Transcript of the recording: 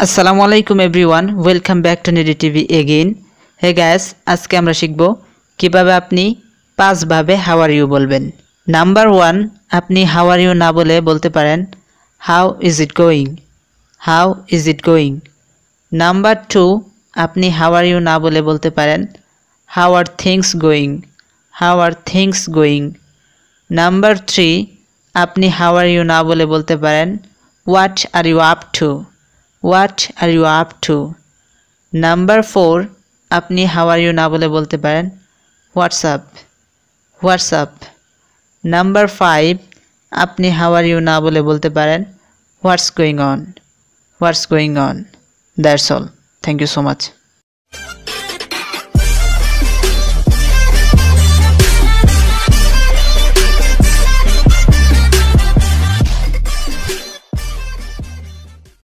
আসসালামু আলাইকুম everyone welcome back to needy TV again hey guys আজকে আমরা শিখব কীভাবে আপনি পাঁচভাবে হাওয়ার ইউ বলবেন। নাম্বার ওয়ান আপনি হাওয়ার ইউ না বলে বলতে পারেন how is it going how is it going number two আপনি হাওয়ার ইউ না বলে বলতে পারেন how are things going how are things going number three আপনি হাওয়ার ইউ না বলে বলতে পারেন what are you up to what are you up to number four আপনি হাওয়ার ইউ না বলে বলতে পারেন। হোয়াটসঅ্যাপ হোয়াটসঅ্যাপ নাম্বার ফাইভ আপনি হাওয়ার ইউ না বলে বলতে পারেন। What's going on what's going on that's all thank you so much